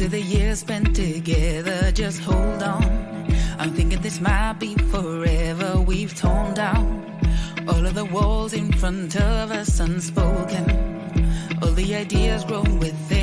to the years spent together. Just hold on. I'm thinking this might be forever. We've torn down all of the walls in front of us, unspoken. All the ideas grow within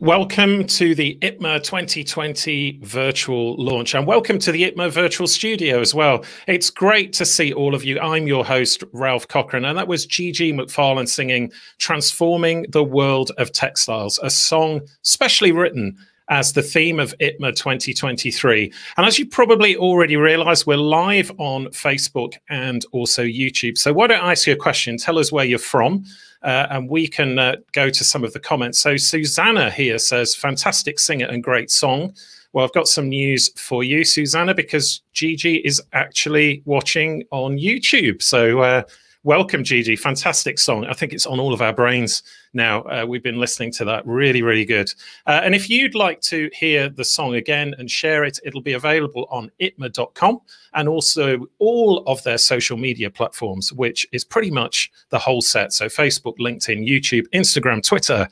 Welcome to the ITMA 2020 virtual launch and welcome to the ITMA virtual studio as well. It's great to see all of you. I'm your host, Ralph Cochrane, and that was Gigi McFarlane singing Transforming the World of Textiles, a song specially written as the theme of ITMA 2023. And as you probably already realize, we're live on Facebook and also YouTube. So why don't I ask you a question? Tell us where you're from. Uh, and we can uh, go to some of the comments. So Susanna here says, fantastic singer and great song. Well, I've got some news for you, Susanna, because Gigi is actually watching on YouTube. So uh, welcome, Gigi. Fantastic song. I think it's on all of our brains now. Uh, we've been listening to that. Really, really good. Uh, and if you'd like to hear the song again and share it, it'll be available on itma.com and also all of their social media platforms, which is pretty much the whole set. So Facebook, LinkedIn, YouTube, Instagram, Twitter.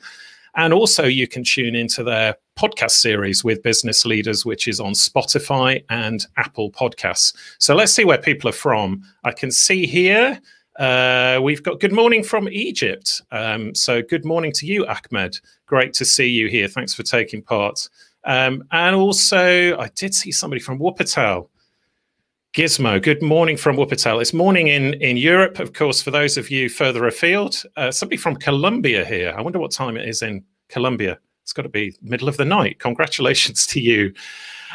And also, you can tune into their podcast series with business leaders, which is on Spotify and Apple Podcasts. So let's see where people are from. I can see here uh, we've got good morning from Egypt. Um, so, good morning to you, Ahmed. Great to see you here. Thanks for taking part. Um, and also, I did see somebody from Wuppertal. Gizmo, good morning from Wuppertal. It's morning in, in Europe, of course, for those of you further afield. Uh, somebody from Colombia here. I wonder what time it is in Colombia. It's got to be middle of the night. Congratulations to you.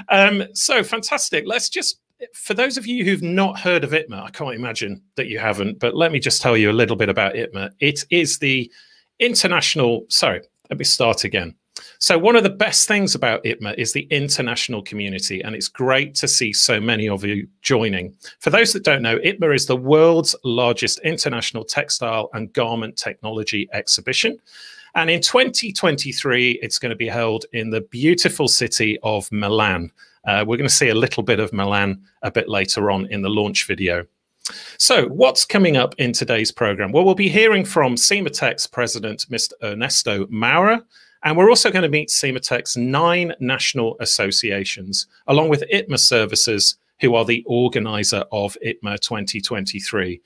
Um, so fantastic. Let's just, for those of you who've not heard of ITMA, I can't imagine that you haven't, but let me just tell you a little bit about ITMA. It is the international, sorry, let me start again. So, one of the best things about ITMA is the international community, and it's great to see so many of you joining. For those that don't know, ITMA is the world's largest international textile and garment technology exhibition. And in 2023, it's going to be held in the beautiful city of Milan. Uh, we're going to see a little bit of Milan a bit later on in the launch video. So, what's coming up in today's program? Well, we'll be hearing from CEMATEX president, Mr. Ernesto Maurer, and we're also going to meet CEMATEX nine national associations, along with ITMA Services, who are the organizer of ITMA 2023.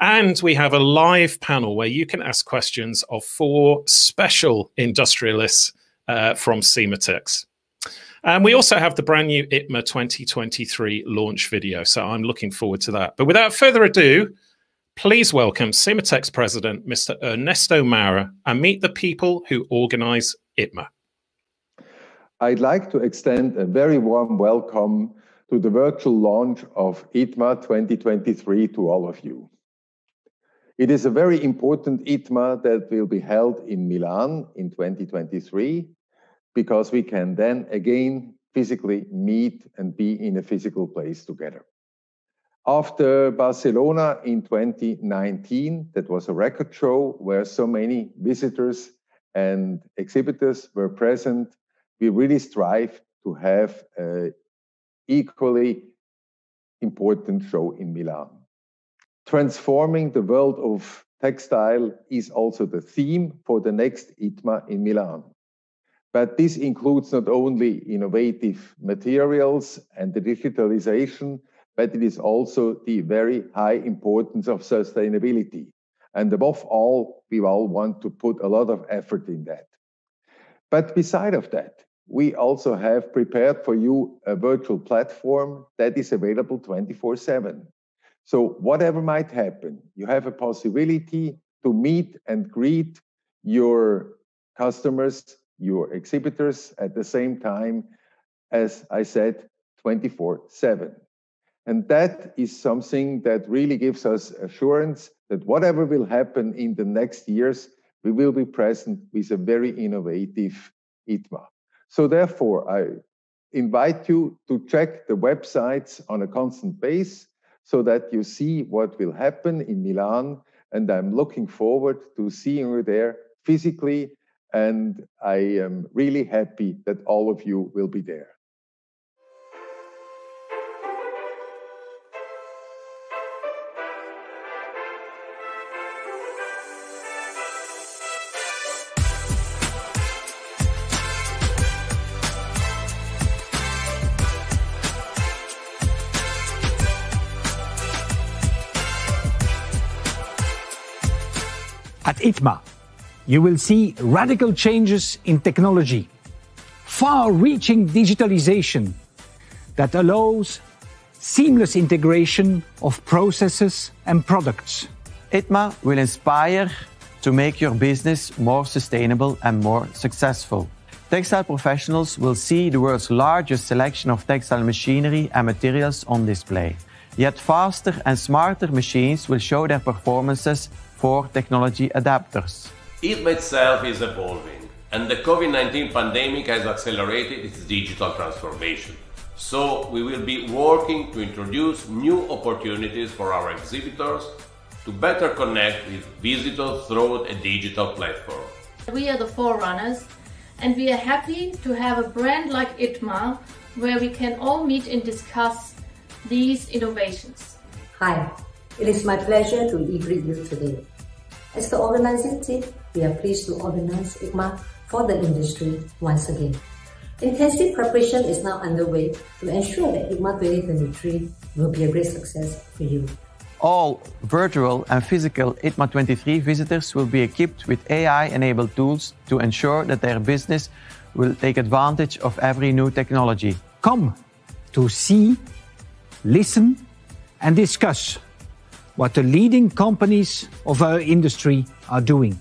And we have a live panel where you can ask questions of four special industrialists uh, from CEMATEX. And we also have the brand new ITMA 2023 launch video. So I'm looking forward to that. But without further ado, please welcome CEMATEX president, Mr. Ernesto Maurer, and meet the people who organize ITMA. I'd like to extend a very warm welcome to the virtual launch of ITMA 2023 to all of you. It is a very important ITMA that will be held in Milan in 2023 because we can then again physically meet and be in a physical place together. After Barcelona in 2019, that was a record show where so many visitors and exhibitors were present. We really strive to have an equally important show in Milan. Transforming the world of textile is also the theme for the next ITMA in Milan. But this includes not only innovative materials and the digitalization, but it is also the very high importance of sustainability. And above all, we all want to put a lot of effort in that. But beside of that, we also have prepared for you a virtual platform that is available 24 7. So whatever might happen, you have a possibility to meet and greet your customers your exhibitors at the same time, as I said, 24 7. And that is something that really gives us assurance that whatever will happen in the next years, we will be present with a very innovative ITMA. So therefore, I invite you to check the websites on a constant base so that you see what will happen in Milan. And I'm looking forward to seeing you there physically and I am really happy that all of you will be there. At ITMA, you will see radical changes in technology, far reaching digitalization that allows seamless integration of processes and products. ITMA will inspire to make your business more sustainable and more successful. Textile professionals will see the world's largest selection of textile machinery and materials on display. Yet faster and smarter machines will show their performances for technology adapters. ITMA itself is evolving, and the COVID 19 pandemic has accelerated its digital transformation. So, we will be working to introduce new opportunities for our exhibitors to better connect with visitors through a digital platform. We are the forerunners, and we are happy to have a brand like ITMA where we can all meet and discuss these innovations. Hi, it is my pleasure to greet you today. As the organizing team, we are pleased to organize ITMA for the industry once again. Intensive preparation is now underway to ensure that ITMA 2023 will be a great success for you. All virtual and physical ITMA 23 visitors will be equipped with AI-enabled tools to ensure that their business will take advantage of every new technology. Come to see, listen, and discuss what the leading companies of our industry are doing.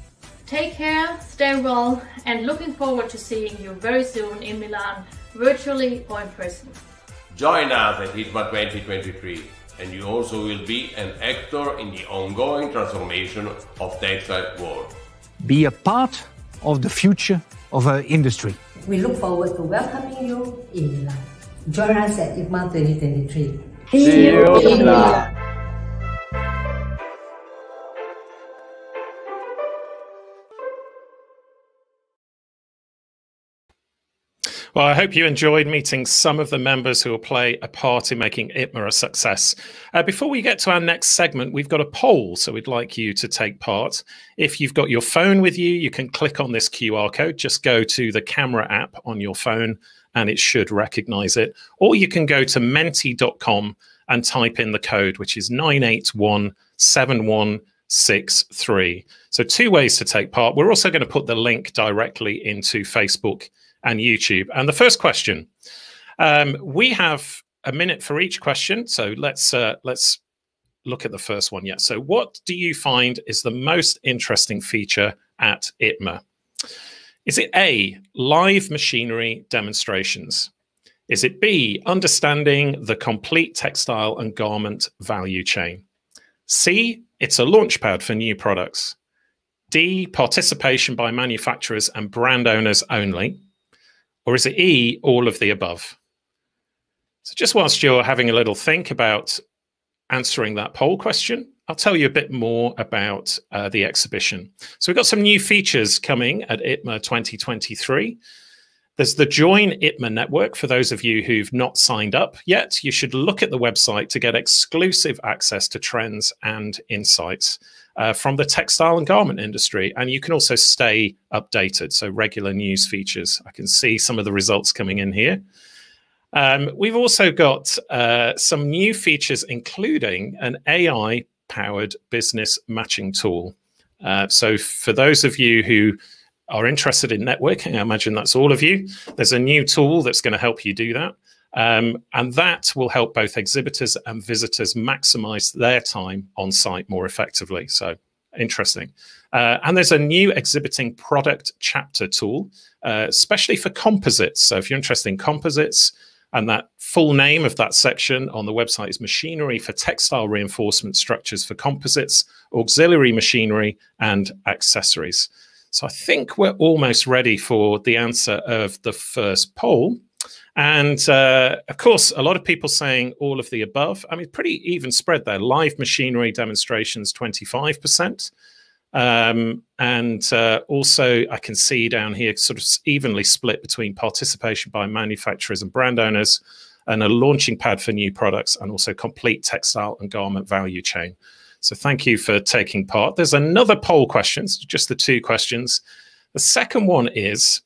Take care, stay well, and looking forward to seeing you very soon in Milan, virtually or in person. Join us at ITMA 2023, and you also will be an actor in the ongoing transformation of the textile world. Be a part of the future of our industry. We look forward to welcoming you in Milan. Join us at ITMA 2023. See you in Milan. Well, I hope you enjoyed meeting some of the members who will play a part in making ITMA a success. Uh, before we get to our next segment, we've got a poll, so we'd like you to take part. If you've got your phone with you, you can click on this QR code. Just go to the camera app on your phone and it should recognize it. Or you can go to menti.com and type in the code, which is 9817163. So, two ways to take part. We're also going to put the link directly into Facebook and YouTube. And the first question, um, we have a minute for each question, so let's uh, let's look at the first one. Yeah. So, what do you find is the most interesting feature at ITMA? Is it A, live machinery demonstrations? Is it B, understanding the complete textile and garment value chain? C, it's a launchpad for new products. D, participation by manufacturers and brand owners only. Or is it E, all of the above? So just whilst you're having a little think about answering that poll question, I'll tell you a bit more about uh, the exhibition. So we've got some new features coming at ITMA 2023. There's the Join ITMA network. For those of you who've not signed up yet, you should look at the website to get exclusive access to trends and insights uh, from the textile and garment industry. And you can also stay updated, so regular news features. I can see some of the results coming in here. Um, we've also got uh, some new features, including an AI powered business matching tool. Uh, so, for those of you who are interested in networking, I imagine that's all of you, there's a new tool that's going to help you do that. Um, and that will help both exhibitors and visitors maximize their time on site more effectively. So interesting. Uh, and there's a new exhibiting product chapter tool, uh, especially for composites. So if you're interested in composites, and that full name of that section on the website is Machinery for Textile Reinforcement Structures for Composites, Auxiliary Machinery, and Accessories. So I think we're almost ready for the answer of the first poll. And uh, of course, a lot of people saying all of the above. I mean, pretty even spread there. Live machinery demonstrations, 25%. Um, and uh, also, I can see down here sort of evenly split between participation by manufacturers and brand owners, and a launching pad for new products, and also complete textile and garment value chain. So, thank you for taking part. There's another poll question, just the two questions. The second one is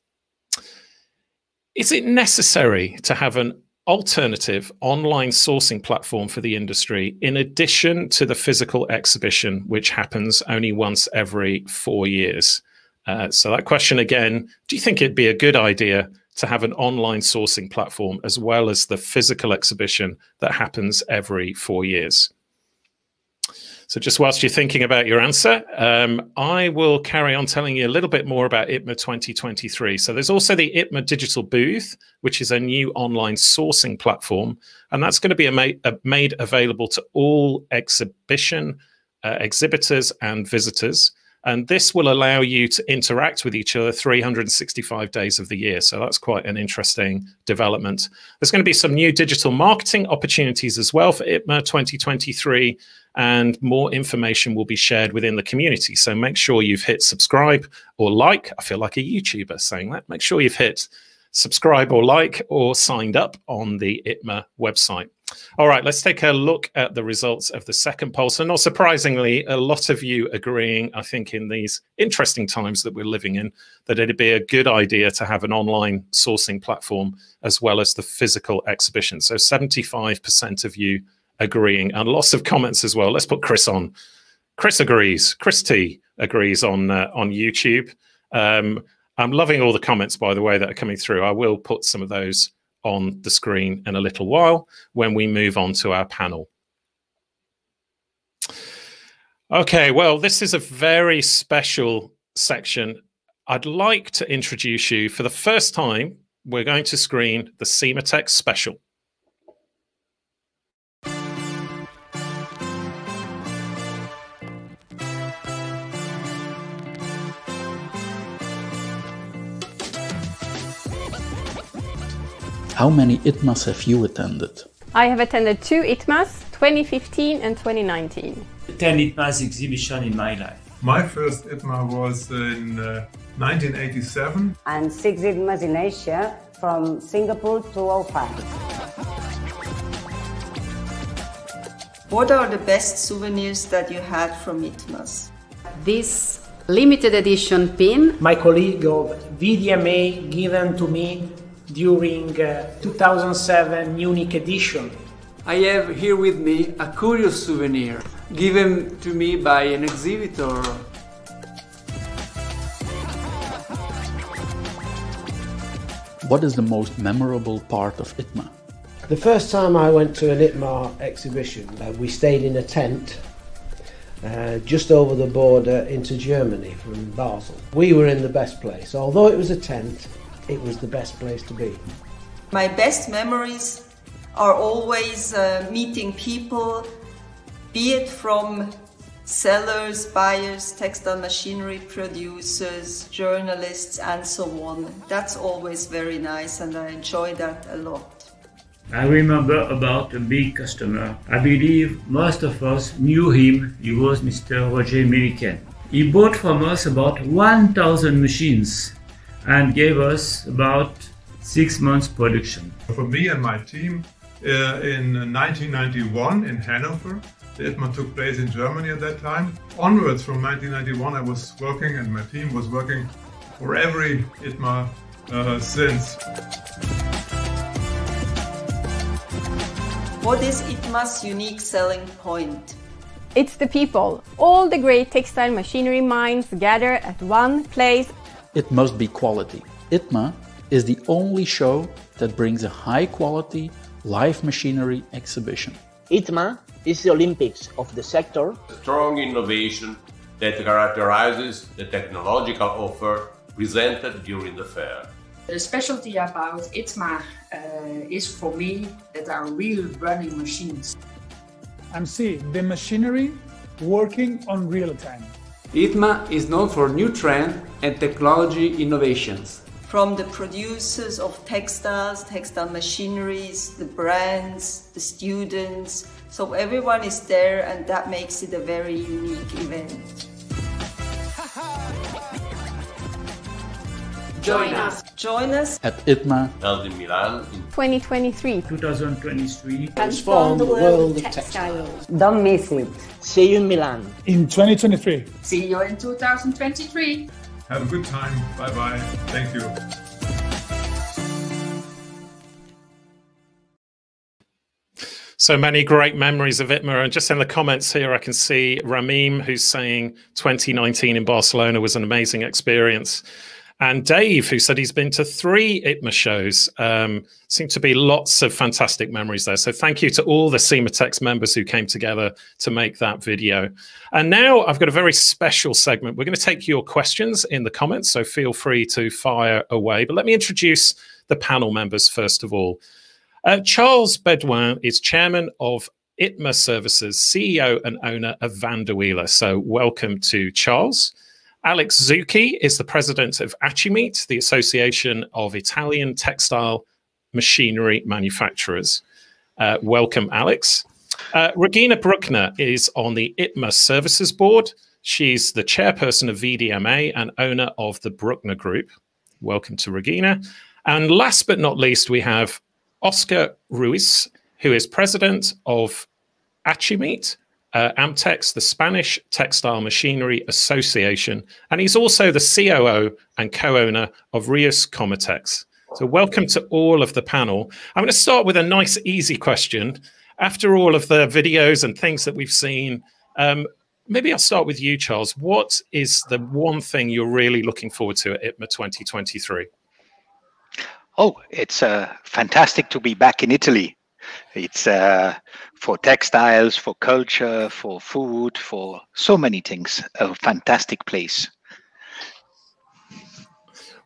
is it necessary to have an alternative online sourcing platform for the industry in addition to the physical exhibition, which happens only once every four years? Uh, so, that question again do you think it'd be a good idea to have an online sourcing platform as well as the physical exhibition that happens every four years? So just whilst you're thinking about your answer, um, I will carry on telling you a little bit more about ITMA 2023. So there's also the ITMA Digital Booth, which is a new online sourcing platform, and that's going to be made, made available to all exhibition uh, exhibitors and visitors. And this will allow you to interact with each other 365 days of the year. So that's quite an interesting development. There's going to be some new digital marketing opportunities as well for ITMA 2023 and more information will be shared within the community. So make sure you've hit subscribe or like. I feel like a YouTuber saying that. Make sure you've hit subscribe or like or signed up on the ITMA website. All right, let's take a look at the results of the second poll. So, not surprisingly, a lot of you agreeing, I think, in these interesting times that we're living in, that it'd be a good idea to have an online sourcing platform as well as the physical exhibition. So, 75% of you agreeing, and lots of comments as well. Let's put Chris on. Chris agrees. Chris T agrees on uh, on YouTube. Um, I'm loving all the comments, by the way, that are coming through. I will put some of those on the screen in a little while when we move on to our panel. Okay, well, this is a very special section. I'd like to introduce you for the first time. We're going to screen the CEMATEX special. How many ITMAs have you attended? I have attended two ITMAs, 2015 and 2019. 10 ITMAs exhibition in my life. My first ITMA was in uh, 1987. And six ITMAs in Asia from Singapore to 05. What are the best souvenirs that you had from ITMAS? This limited edition pin. My colleague of VDMA given to me during uh, 2007 Munich edition. I have here with me a curious souvenir given to me by an exhibitor. What is the most memorable part of ITMA? The first time I went to an ITMA exhibition, uh, we stayed in a tent uh, just over the border into Germany from Basel. We were in the best place. Although it was a tent, it was the best place to be. My best memories are always uh, meeting people, be it from sellers, buyers, textile machinery producers, journalists, and so on. That's always very nice, and I enjoy that a lot. I remember about a big customer. I believe most of us knew him. He was Mr. Roger Milliken. He bought from us about 1,000 machines and gave us about six months production. For me and my team, uh, in 1991 in Hanover, the ITMA took place in Germany at that time. Onwards from 1991, I was working and my team was working for every ITMA uh, since. What is ITMA's unique selling point? It's the people. All the great textile machinery minds gather at one place. It must be quality. ITMA is the only show that brings a high quality live machinery exhibition. ITMA is the Olympics of the sector. Strong innovation that characterizes the technological offer presented during the fair. The specialty about ITMA uh, is for me that are real running machines. I'm seeing the machinery working on real time. ITMA is known for new trend and technology innovations. From the producers of textiles, textile machineries, the brands, the students. So everyone is there and that makes it a very unique event. Join us. Join us at ITMA held in Milan in 2023. 2023. Transform the world of textiles. Don't miss it. See you in Milan. In 2023. See you in 2023. Have a good time. Bye bye. Thank you. So many great memories of ITMA. And just in the comments here, I can see Ramim who's saying 2019 in Barcelona was an amazing experience. And Dave, who said he's been to three ITMA shows, um, seem to be lots of fantastic memories there. So thank you to all the CEMATEX members who came together to make that video. And now I've got a very special segment. We're going to take your questions in the comments, so feel free to fire away. But let me introduce the panel members first of all. Uh, Charles Beauduin is chairman of ITMA Services, CEO and owner of Van de Wiele. So welcome to Charles. Alex Zucchi is the president of ACIMIT, the Association of Italian Textile Machinery Manufacturers. Uh, welcome, Alex. Uh, Regina Bruckner is on the ITMA Services Board. She's the chairperson of VDMA and owner of the Bruckner Group. Welcome to Regina. And last but not least, we have Oscar Ruiz, who is president of ACIMIT, uh, Amtex, the Spanish Textile Machinery Association, and he's also the COO and co-owner of Rius Comatex. So welcome to all of the panel. I'm going to start with a nice, easy question. After all of the videos and things that we've seen, um, maybe I'll start with you, Charles. What is the one thing you're really looking forward to at ITMA 2023? Oh, it's uh, fantastic to be back in Italy. It's uh, for textiles, for culture, for food, for so many things. A fantastic place.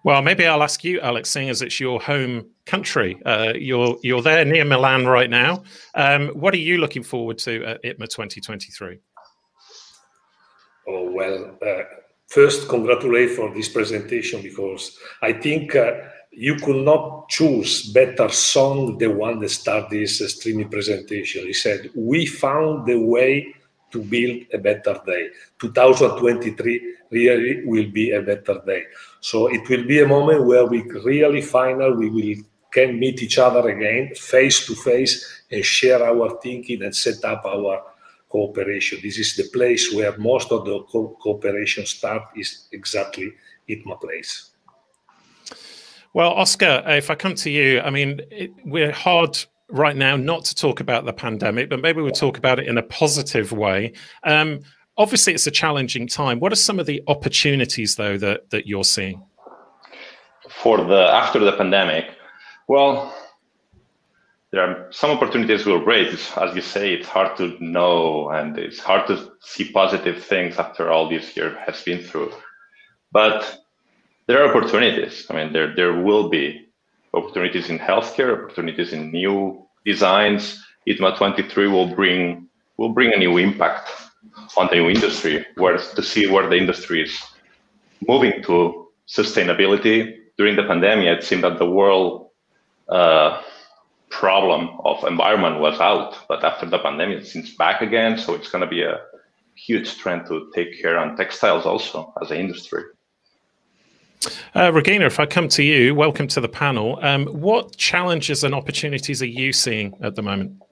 Well, maybe I'll ask you, Alex, seeing as it's your home country. Uh, you're you're there near Milan right now. Um, what are you looking forward to at ITMA 2023? Oh well, uh, first congratulate for this presentation because I think uh, you could not choose better song the one that started this streaming presentation. He said, "We found the way to build a better day. 2023 really will be a better day. So it will be a moment where we really finally we will can meet each other again face to face and share our thinking and set up our cooperation. This is the place where most of the co cooperation start is exactly ITMA place. Well, Oscar, if I come to you, I mean, it, we're hard right now not to talk about the pandemic, but maybe we'll talk about it in a positive way. Um, obviously, it's a challenging time. What are some of the opportunities, though, that that you're seeing for the after the pandemic? Well, there are some opportunities will raise. As you say, it's hard to know, and it's hard to see positive things after all this year has been through. But there are opportunities. I mean, there there will be opportunities in healthcare, opportunities in new designs. ITMA 23 will bring will bring a new impact on the new industry, where to see where the industry is moving to sustainability. During the pandemic, it seemed that the world uh, problem of environment was out, but after the pandemic, it seems back again. So it's going to be a huge trend to take care on textiles also as an industry. Uh, Regina, if I come to you, welcome to the panel. Um, what challenges and opportunities are you seeing at the moment?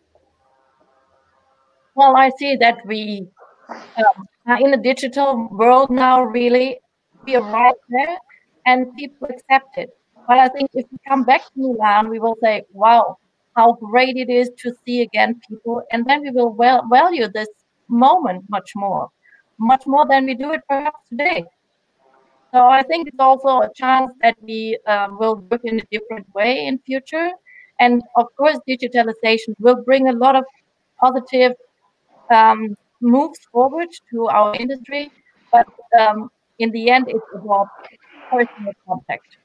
Well, I see that we um, are in a digital world now, really. We are right there and people accept it. But I think if we come back to Milan, we will say, wow, how great it is to see again people. And then we will well value this moment much more, much more than we do it perhaps today. So I think it's also a chance that we um, will work in a different way in future. And of course, digitalization will bring a lot of positive um, moves forward to our industry. But um, in the end, it's about personal contact.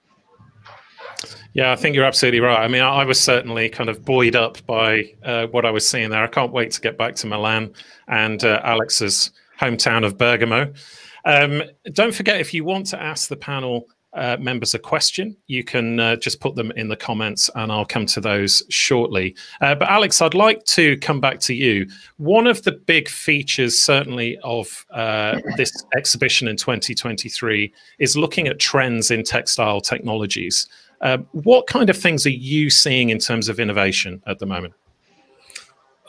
Yeah, I think you're absolutely right. I mean, I, was certainly kind of buoyed up by uh, what I was seeing there. I can't wait to get back to Milan and uh, Alex's hometown of Bergamo. Um, don't forget, if you want to ask the panel uh, members a question, you can uh, just put them in the comments and I'll come to those shortly. Uh, but Alex, I'd like to come back to you. One of the big features, certainly, of uh, this exhibition in 2023 is looking at trends in textile technologies. Uh, what kind of things are you seeing in terms of innovation at the moment?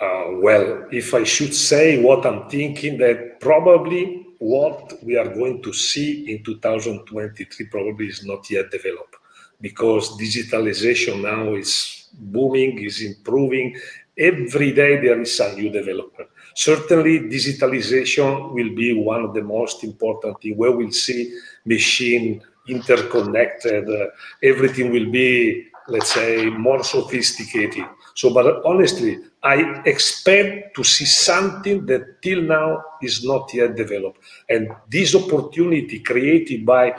Uh, well, if I should say what I'm thinking, that probably what we are going to see in 2023 probably is not yet developed because digitalization now is booming, is improving. Every day there is a new development. Certainly, digitalization will be one of the most important things where we'll see machine interconnected. Uh, everything will be, let's say, more sophisticated. So, but honestly, I expect to see something that till now is not yet developed. And this opportunity created by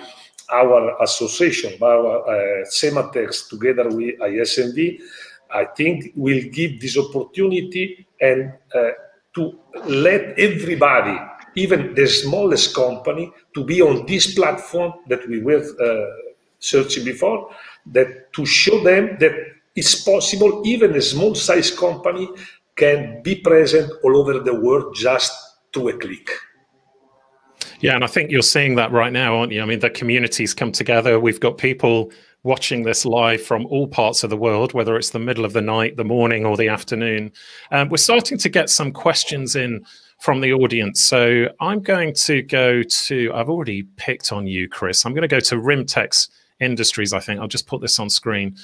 our association, by our uh, CEMATEX together with ISMV, I think will give this opportunity and uh, to let everybody, even the smallest company, to be on this platform that we were uh, searching before, that to show them that it's possible even a small size company can be present all over the world just through a click. Yeah, and I think you're seeing that right now, aren't you? I mean, the communities come together. We've got people watching this live from all parts of the world, whether it's the middle of the night, the morning, or the afternoon. Um, we're starting to get some questions in from the audience. So I'm going to go to, I've already picked on you, Chris. I'm going to go to Rimtex Industries, I think. I'll just put this on screen.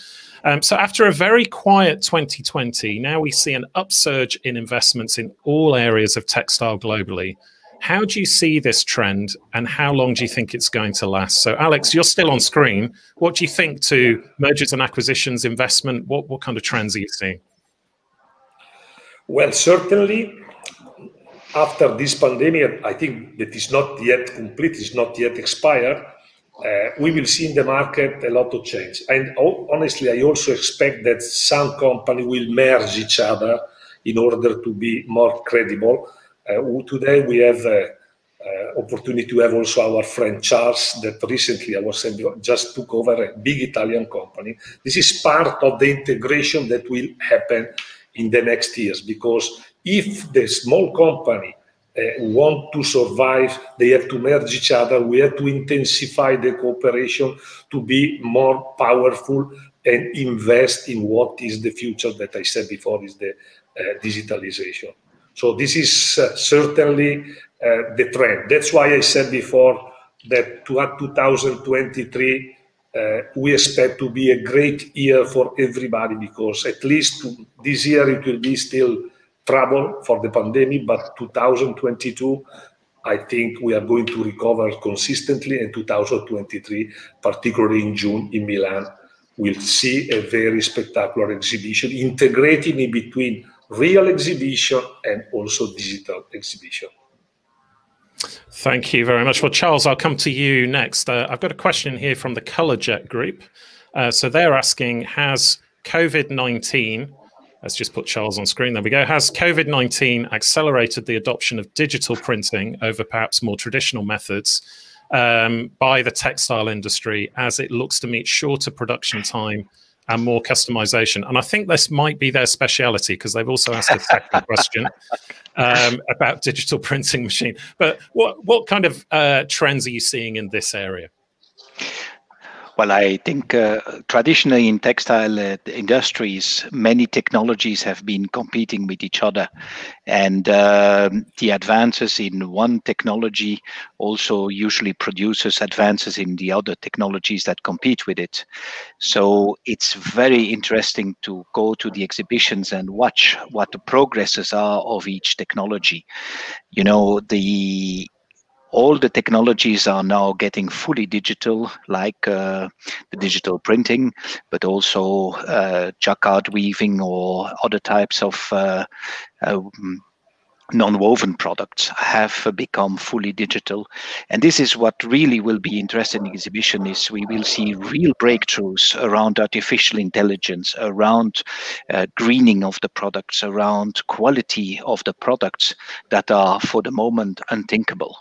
Um, so after a very quiet 2020, now we see an upsurge in investments in all areas of textile globally. How do you see this trend and how long do you think it's going to last? So, Alex, you're still on screen. What do you think to mergers and acquisitions, investment? What, what kind of trends are you seeing? Well, certainly after this pandemic, I think that is not yet complete, is not yet expired uh, we will see in the market a lot of change. And honestly, I also expect that some company will merge each other in order to be more credible. Uh, today we have uh, uh, opportunity to have also our friend Charles that recently I was just took over a big Italian company. This is part of the integration that will happen in the next years because if the small company want to survive, they have to merge each other. We have to intensify the cooperation to be more powerful and invest in what is the future that I said before is the uh, digitalization. So this is uh, certainly uh, the trend. That's why I said before that to 2023 uh, we expect to be a great year for everybody because at least this year it will be still trouble for the pandemic, but 2022 I think we are going to recover consistently in 2023, particularly in June in Milan. We'll see a very spectacular exhibition integrating in between real exhibition and also digital exhibition. Thank you very much. Well, Charles, I'll come to you next. Uh, I've got a question here from the ColorJet group. Uh, so they're asking Has COVID 19, let's just put Charles on screen, there we go. Has COVID 19 accelerated the adoption of digital printing over perhaps more traditional methods um, by the textile industry as it looks to meet shorter production time and more customization. And I think this might be their speciality because they've also asked a second question um, about digital printing machine. But what what kind of uh, trends are you seeing in this area? Well, I think uh, traditionally in textile uh, industries, many technologies have been competing with each other. And uh, the advances in one technology also usually produces advances in the other technologies that compete with it. So it's very interesting to go to the exhibitions and watch what the progresses are of each technology. You know, the all the technologies are now getting fully digital, like uh, the digital printing, but also uh, jacquard weaving or other types of uh, um, non-woven products have become fully digital. And this is what really will be interesting in exhibition is we will see real breakthroughs around artificial intelligence around uh, greening of the products around quality of the products that are for the moment unthinkable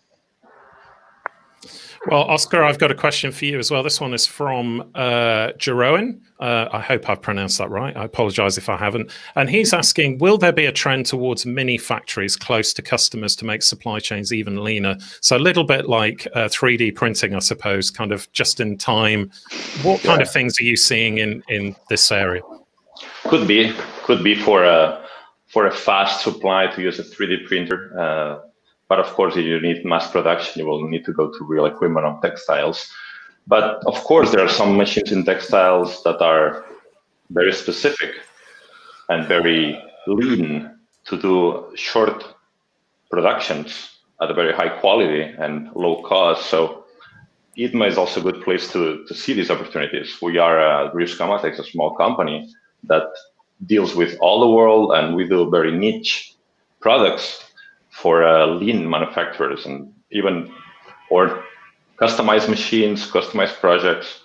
well, Oscar, I've got a question for you as well. This one is from uh, Jeroen. Uh, I hope I've pronounced that right. I apologize if I haven't. And he's asking Will there be a trend towards mini factories close to customers to make supply chains even leaner? So, a little bit like uh, 3D printing, I suppose, kind of just in time. What kind of things are you seeing in, in this area? Could be, could be for a, for a fast supply to use a 3D printer uh, but of course, if you need mass production, you will need to go to real equipment on textiles. But of course, there are some machines in textiles that are very specific and very lean to do short productions at a very high quality and low cost. So ITMA is also a good place to, to see these opportunities. We are a Rius Comatex, a small company that deals with all the world and we do very niche products for uh, lean manufacturers and even or customized machines, customized projects.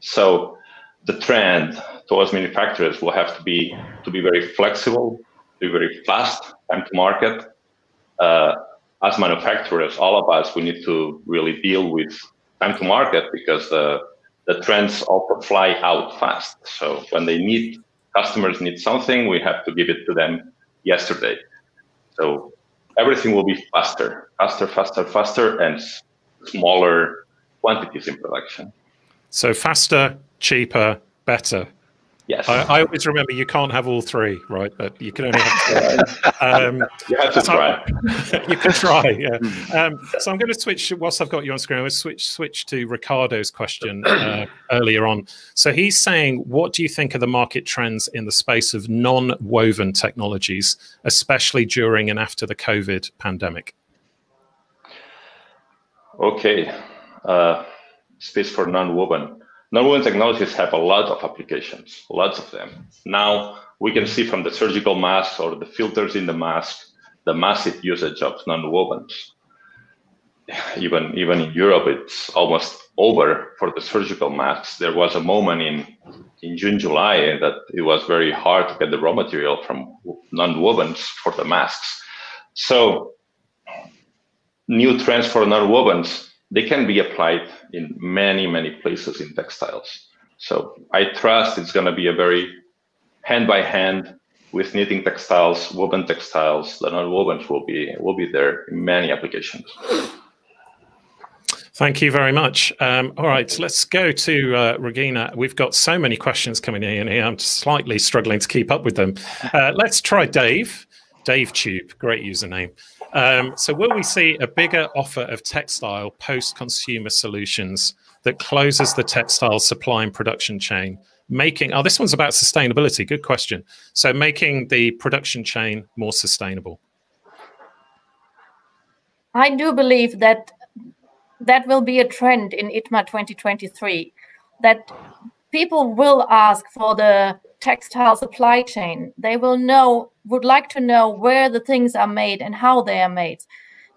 So the trend towards manufacturers will have to be to be very flexible, be very fast, time to market. Uh, as manufacturers, all of us, we need to really deal with time to market because the the trends also fly out fast. So when they need customers need something, we have to give it to them yesterday. So everything will be faster, faster, faster, faster, and smaller quantities in production. So faster, cheaper, better. Yes. I, I, always remember you can't have all three, right? But you can only have two. um, you have to so, try. you can try, yeah. Um, so I'm going to switch, whilst I've got you on screen, I'm going to switch, switch to Ricardo's question uh, earlier on. So he's saying, what do you think are the market trends in the space of non-woven technologies, especially during and after the COVID pandemic? Okay. Uh, space for non-woven. Non-woven technologies have a lot of applications, lots of them. Now we can see from the surgical mask or the filters in the mask the massive usage of non-wovens. Even even in Europe, it's almost over for the surgical masks. There was a moment in in June, July that it was very hard to get the raw material from non-wovens for the masks. So new trends for non-wovens, they can be applied in many, many places in textiles. So I trust it's going to be a very hand by hand with knitting textiles, woven textiles. The non-wovens will be will be there in many applications. Thank you very much. Um, all right, let's go to uh, Regina. We've got so many questions coming in here. I'm slightly struggling to keep up with them. Uh, let's try Dave. Dave Tube, great username. Um, so, will we see a bigger offer of textile post consumer solutions that closes the textile supply and production chain? Making, oh, this one's about sustainability. Good question. So, making the production chain more sustainable. I do believe that that will be a trend in ITMA 2023 that people will ask for the textile supply chain. They will know, would like to know where the things are made and how they are made.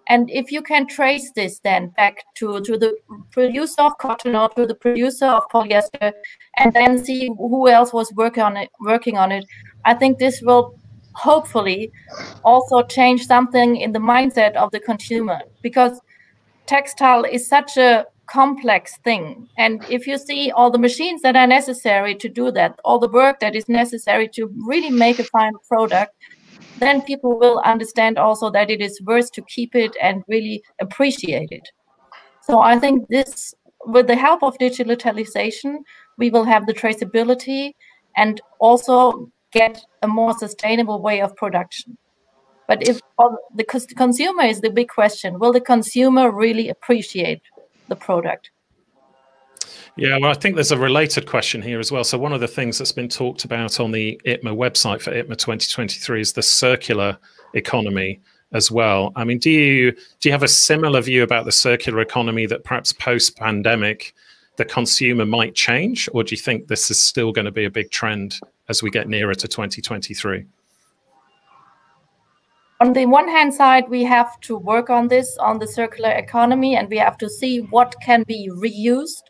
And if you can trace this then back to, to the producer of cotton or to the producer of polyester, and then see who else was working on it, working on it, I think this will hopefully also change something in the mindset of the consumer because textile is such a complex thing. And if you see all the machines that are necessary to do that, all the work that is necessary to really make a final product, then people will understand also that it is worth to keep it and really appreciate it. So I think this, with the help of digitalization, we will have the traceability and also get a more sustainable way of production. But if the consumer is the big question, will the consumer really appreciate the product? Yeah, well, I think there's a related question here as well. So one of the things that's been talked about on the ITMA website for ITMA 2023 is the circular economy as well. I mean, do you do you have a similar view about the circular economy that perhaps post pandemic the consumer might change, or do you think this is still going to be a big trend as we get nearer to 2023? On the one hand side, we have to work on this on the circular economy and we have to see what can be reused.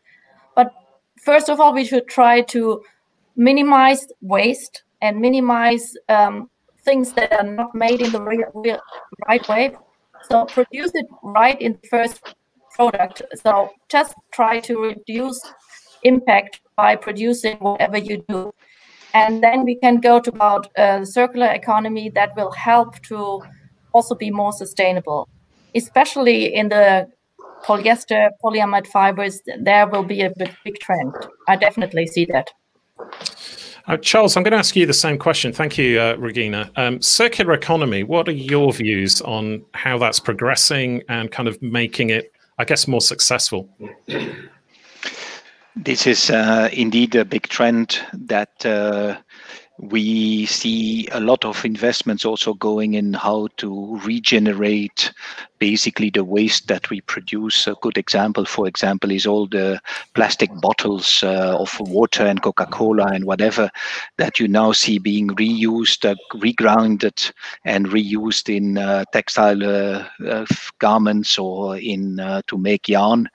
But first of all, we should try to minimize waste and minimize um, things that are not made in the right way. So produce it right in the first product. So just try to reduce impact by producing whatever you do and then we can go to about a circular economy that will help to also be more sustainable especially in the polyester polyamide fibers there will be a big, big trend i definitely see that uh, Charles, I'm going to ask you the same question. Thank you, uh, Regina. Um, circular economy, what are your views on how that's progressing and kind of making it, I guess, more successful? This is uh, indeed a big trend that uh, we see a lot of investments also going in how to regenerate basically the waste that we produce. A good example, for example, is all the plastic bottles uh, of water and Coca-Cola and whatever that you now see being reused, uh, regrounded, and reused in uh, textile uh, garments or in uh, to make yarn.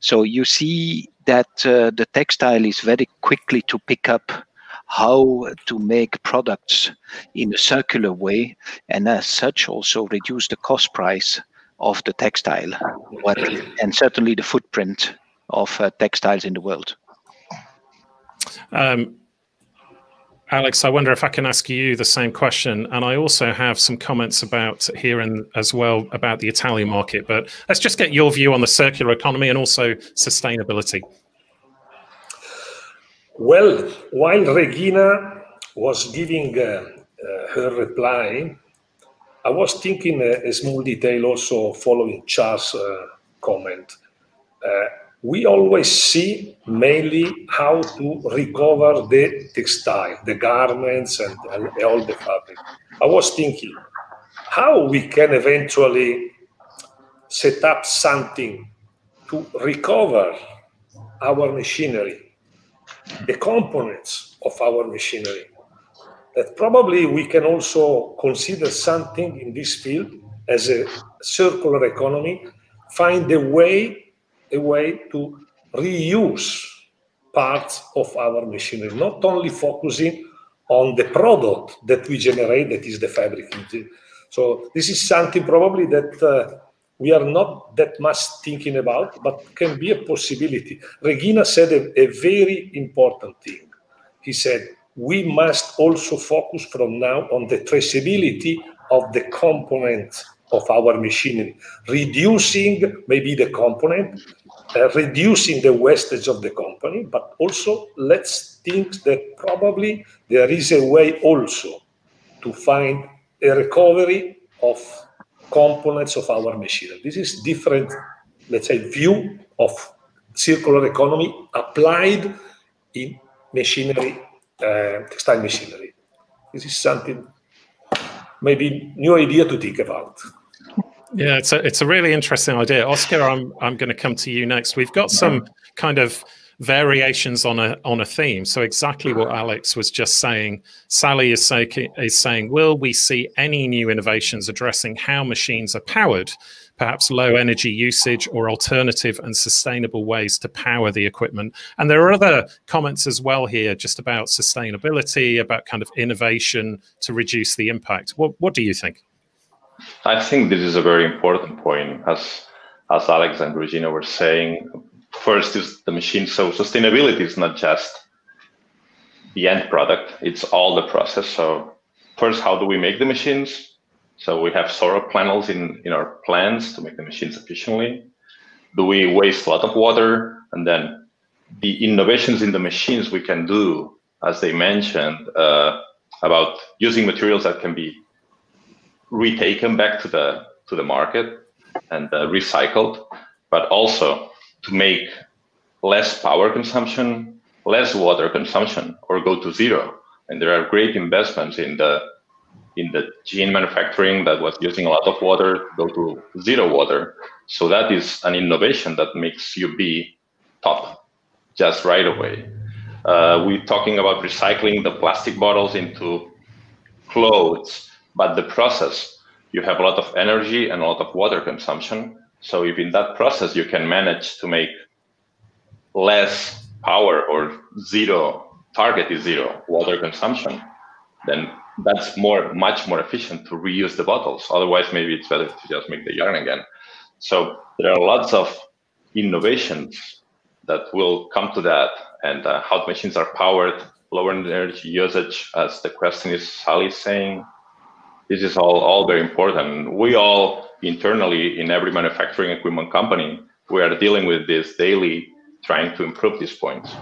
So you see that uh, the textile is very quickly to pick up how to make products in a circular way and as such also reduce the cost price of the textile what, and certainly the footprint of uh, textiles in the world. Um, Alex, I wonder if I can ask you the same question. And I also have some comments about here and as well about the Italian market. But let's just get your view on the circular economy and also sustainability. Well, while Regina was giving uh, uh, her reply, I was thinking a, a, small detail also following Charles' uh, comment. We always see mainly how to recover the textile, the garments, and all the fabric. I was thinking how we can eventually set up something to recover our machinery the components of our machinery. That probably we can also consider something in this field as a circular economy, find a way, a way to reuse parts of our machinery, not only focusing on the product that we generate, that is the fabric. So this is something probably that uh, we are not that much thinking about, but can be a possibility. Regina said a, a very important thing. He said, we must also focus from now on the traceability of the components of our machinery, reducing maybe the component, uh, reducing the wastage of the company, but also let's think that probably there is a way also to find a recovery of components of our machinery. This is different, let's say, view of circular economy applied in machinery, uh, textile machinery. This is something maybe new idea to think about. Yeah, it's a it's a really interesting idea, Oscar. I'm I'm going to come to you next. We've got some kind of variations on a on a theme. So exactly what Alex was just saying. Sally is saying is saying, will we see any new innovations addressing how machines are powered? Perhaps low energy usage or alternative and sustainable ways to power the equipment. And there are other comments as well here, just about sustainability, about kind of innovation to reduce the impact. What what do you think? I think this is a very important point, as as Alex and Regina were saying first is the machine. So sustainability is not just the end product, it's all the process. So first, how do we make the machines? So we have solar panels in, in our plants to make the machines efficiently. Do we waste a lot of water? And then the innovations in the machines we can do, as they mentioned, uh, about using materials that can be retaken back to the to the market and uh, recycled, but also to make less power consumption, less water consumption, or go to zero. And there are great investments in the in the jean manufacturing that was using a lot of water go to zero water. So that is an innovation that makes you be top just right away. Uh, we're talking about recycling the plastic bottles into clothes, but the process, you have a lot of energy and a lot of water consumption. So if in that process you can manage to make less power or zero target is zero water consumption, then that's more much more efficient to reuse the bottles. Otherwise, maybe it's better to just make the yarn again. So there are lots of innovations that will come to that, and uh, how the machines are powered, lower energy usage, as the question is Sally saying. This is all all very important. We all internally in every manufacturing equipment company, we are dealing with this daily, trying to improve these points.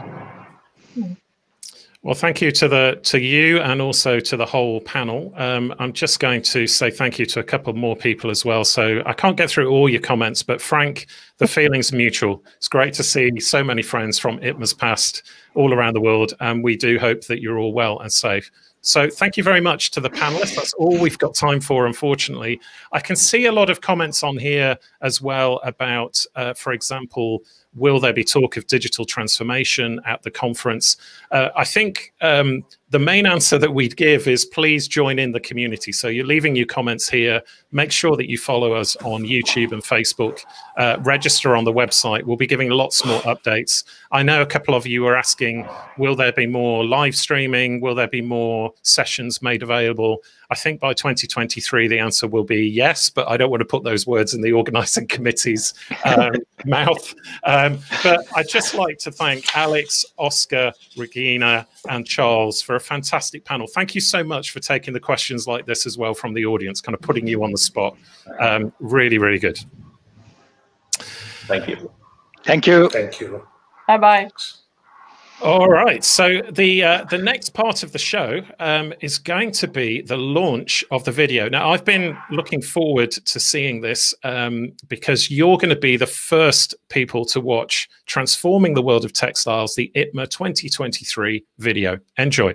Well, thank you to the to you and also to the whole panel. Um, I'm just going to say thank you to a couple more people as well. So I can't get through all your comments, but Frank, the feeling's mutual. It's great to see so many friends from ITMA's past all around the world, and we do hope that you're all well and safe. So thank you very much to the panelists. That's all we've got time for, unfortunately. I can see a lot of comments on here as well about, uh, for example, will there be talk of digital transformation at the conference? Uh, I think um, the main answer that we'd give is please join in the community. So you're leaving your comments here. Make sure that you follow us on YouTube and Facebook. Uh, register on the website. We'll be giving lots more updates. I know a couple of you were asking, will there be more live streaming? Will there be more sessions made available? I think by 2023, the answer will be yes, but I don't want to put those words in the organizing committee's um, mouth. Um, but I'd just like to thank Alex, Oscar, Regina, and Charles for a fantastic panel. Thank you so much for taking the questions like this as well from the audience, kind of putting you on the spot. Um, really, really good. Thank you. Thank you. Thank you. Bye bye. All right. So the uh, the next part of the show um, is going to be the launch of the video. Now, I've been looking forward to seeing this um, because you're going to be the first people to watch "Transforming the World of Textiles," the ITMA 2023 video. Enjoy.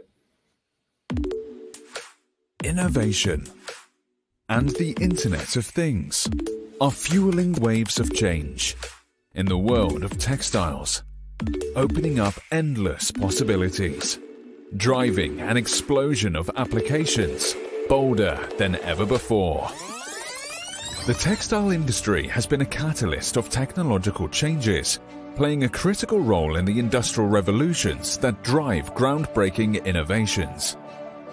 Innovation and the Internet of Things are fueling waves of change in the world of textiles opening up endless possibilities, driving an explosion of applications bolder than ever before. The textile industry has been a catalyst of technological changes, playing a critical role in the industrial revolutions that drive groundbreaking innovations.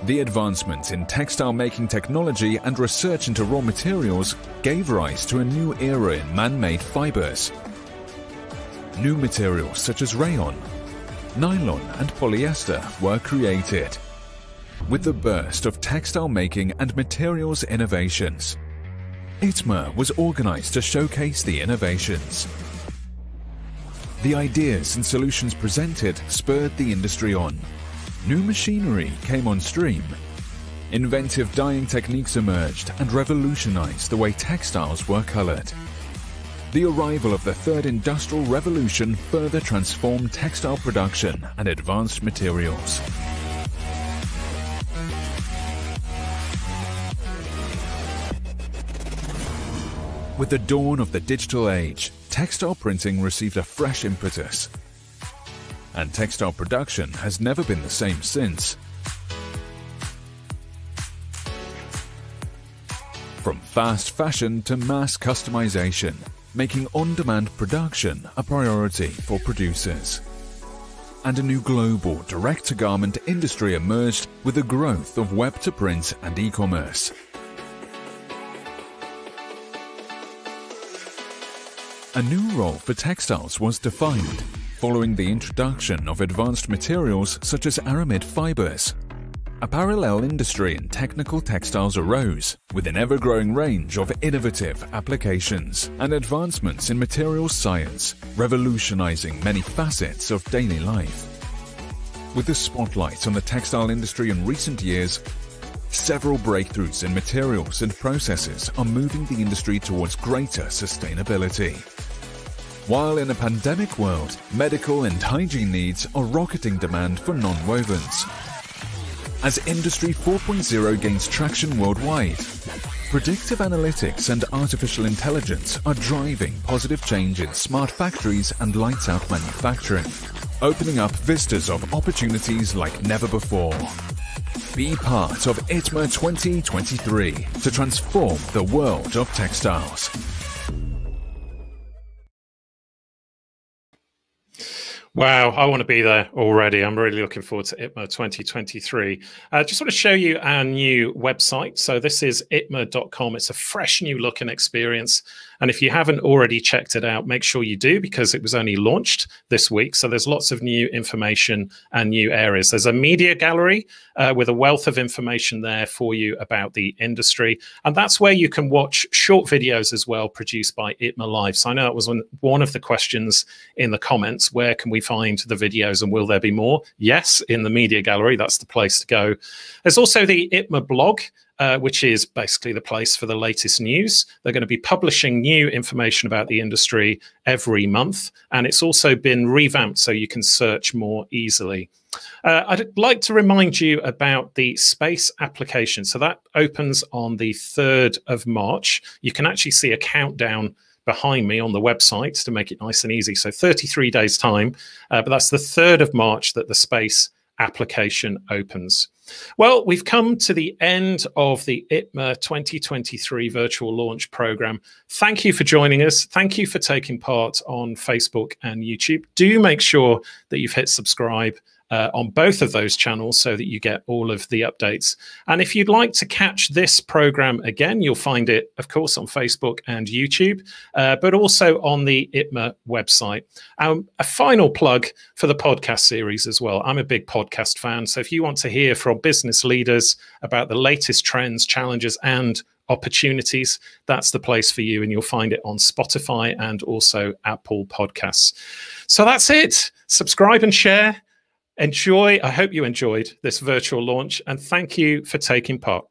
The advancement in textile making technology and research into raw materials gave rise to a new era in man-made fibers. New materials such as rayon, nylon and polyester were created. With the burst of textile making and materials innovations, ITMA was organized to showcase the innovations. The ideas and solutions presented spurred the industry on. New machinery came on stream. Inventive dyeing techniques emerged and revolutionized the way textiles were colored. The arrival of the third industrial revolution further transformed textile production and advanced materials. With the dawn of the digital age, textile printing received a fresh impetus and textile production has never been the same since. From fast fashion to mass customization, making on-demand production a priority for producers. And a new global direct-to-garment industry emerged with the growth of web-to-print and e-commerce. A new role for textiles was defined, following the introduction of advanced materials such as aramid fibers. A parallel industry in technical textiles arose, with an ever-growing range of innovative applications and advancements in materials science, revolutionizing many facets of daily life. With the spotlight on the textile industry in recent years, several breakthroughs in materials and processes are moving the industry towards greater sustainability. While in a pandemic world, medical and hygiene needs are rocketing demand for non-wovens. As Industry 4.0 gains traction worldwide, predictive analytics and artificial intelligence are driving positive change in smart factories and lights-out manufacturing, opening up vistas of opportunities like never before. Be part of ITMA 2023 to transform the world of textiles. Wow, I want to be there already. I'm really looking forward to ITMA 2023. I uh, just want to show you our new website. So, this is itma.com. It's a fresh new look and experience. And if you haven't already checked it out, make sure you do because it was only launched this week. So there's lots of new information and new areas. There's a media gallery uh, with a wealth of information there for you about the industry. And that's where you can watch short videos as well produced by ITMA Live. So I know that was one, one of the questions in the comments. Where can we find the videos and will there be more? Yes, in the media gallery. That's the place to go. There's also the ITMA blog uh, which is basically the place for the latest news. They're going to be publishing new information about the industry every month, and it's also been revamped so you can search more easily. Uh, I'd like to remind you about the space application. So that opens on the 3rd of March. You can actually see a countdown behind me on the website to make it nice and easy. So 33 days time, uh, but that's the 3rd of March that the space application opens. Well, we've come to the end of the ITMA 2023 virtual launch program. Thank you for joining us. Thank you for taking part on Facebook and YouTube. Do make sure that you've hit subscribe uh, on both of those channels so that you get all of the updates. And if you'd like to catch this program again, you'll find it, of course, on Facebook and YouTube, uh, but also on the ITMA website. Um, a final plug for the podcast series as well. I'm a big podcast fan. So if you want to hear from business leaders about the latest trends, challenges, and opportunities, that's the place for you. And you'll find it on Spotify and also Apple Podcasts. So that's it. Subscribe and share. Enjoy. I hope you enjoyed this virtual launch and thank you for taking part.